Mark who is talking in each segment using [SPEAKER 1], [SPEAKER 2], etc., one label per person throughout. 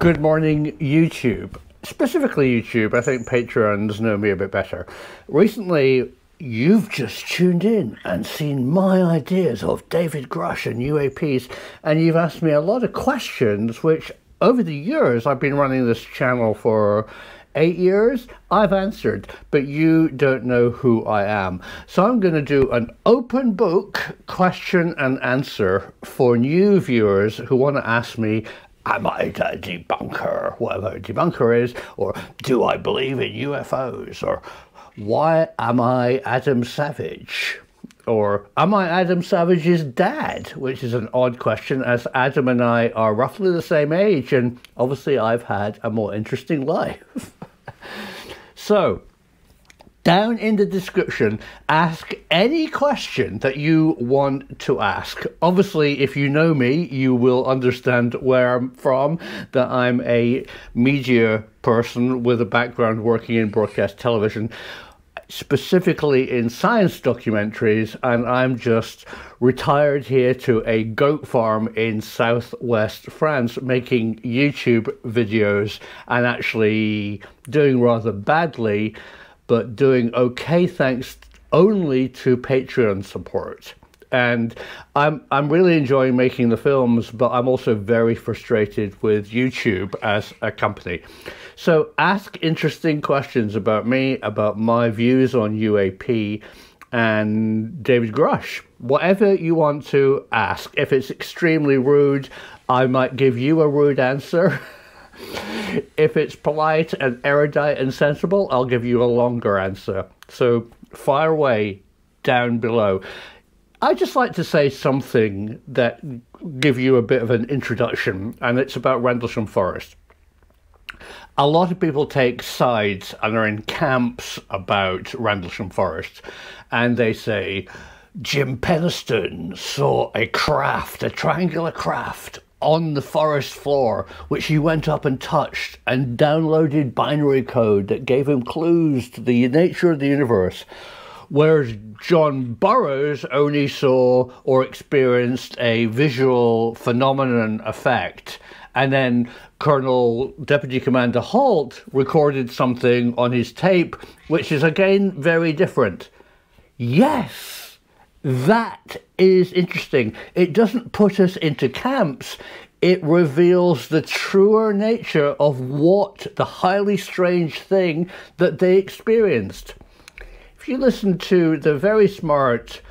[SPEAKER 1] Good morning, YouTube. Specifically, YouTube. I think Patreons know me a bit better. Recently, you've just tuned in and seen my ideas of David Grusch and UAPs, and you've asked me a lot of questions, which over the years I've been running this channel for eight years, I've answered, but you don't know who I am. So I'm going to do an open book question and answer for new viewers who want to ask me am I a uh, debunker, whatever a debunker is, or do I believe in UFOs, or why am I Adam Savage? Or am I Adam Savage's dad? Which is an odd question, as Adam and I are roughly the same age, and obviously I've had a more interesting life. so, down in the description, ask any question that you want to ask. Obviously, if you know me, you will understand where I'm from, that I'm a media person with a background working in broadcast television specifically in science documentaries, and I'm just retired here to a goat farm in southwest France making YouTube videos and actually doing rather badly but doing okay thanks only to Patreon support. And I'm I'm really enjoying making the films, but I'm also very frustrated with YouTube as a company. So ask interesting questions about me, about my views on UAP and David Grusch. Whatever you want to ask. If it's extremely rude, I might give you a rude answer. if it's polite and erudite and sensible, I'll give you a longer answer. So fire away down below. I just like to say something that give you a bit of an introduction, and it's about Rendlesham Forest. A lot of people take sides and are in camps about Rendlesham Forest, and they say Jim Penniston saw a craft, a triangular craft on the forest floor, which he went up and touched and downloaded binary code that gave him clues to the nature of the universe. Whereas John Burroughs only saw or experienced a visual phenomenon effect. And then Colonel Deputy Commander Halt recorded something on his tape, which is again very different. Yes, that is interesting. It doesn't put us into camps. It reveals the truer nature of what the highly strange thing that they experienced. If you listen to the very smart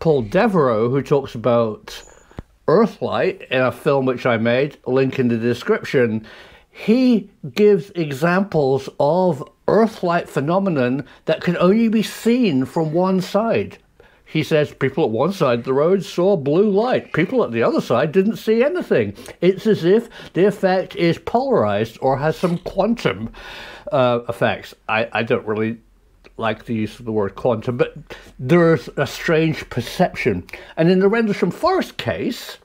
[SPEAKER 1] Paul Devereux, who talks about Earthlight in a film which I made, link in the description, he gives examples of Earthlight phenomenon that can only be seen from one side. He says people at one side of the road saw blue light. People at the other side didn't see anything. It's as if the effect is polarized or has some quantum uh, effects. I, I don't really like the use of the word quantum, but there's a strange perception. And in the Rendlesham Forest case,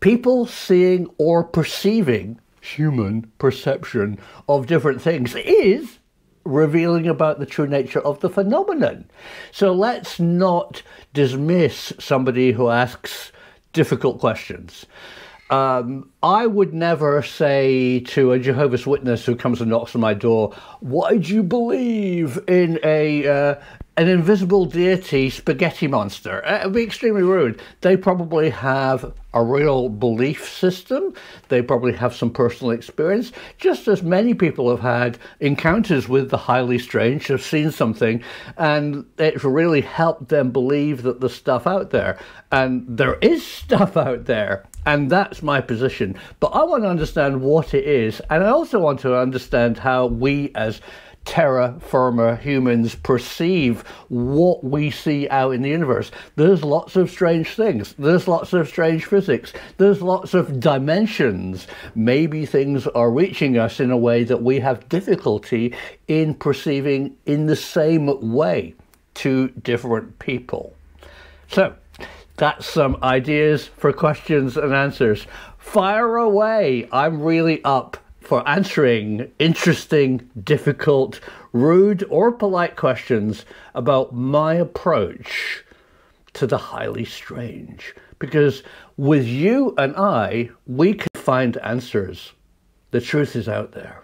[SPEAKER 1] people seeing or perceiving human perception of different things is revealing about the true nature of the phenomenon. So let's not dismiss somebody who asks difficult questions. Um, I would never say to a Jehovah's Witness who comes and knocks on my door, "Why do you believe in a uh, an invisible deity spaghetti monster. It would be extremely rude. They probably have a real belief system. They probably have some personal experience, just as many people have had encounters with the highly strange, have seen something, and it's really helped them believe that there's stuff out there. And there is stuff out there. And that's my position. But I want to understand what it is. And I also want to understand how we as terra firma humans perceive what we see out in the universe. There's lots of strange things. There's lots of strange physics. There's lots of dimensions. Maybe things are reaching us in a way that we have difficulty in perceiving in the same way to different people. So, that's some ideas for questions and answers. Fire away. I'm really up for answering interesting, difficult, rude, or polite questions about my approach to the highly strange. Because with you and I, we can find answers The truth is out there.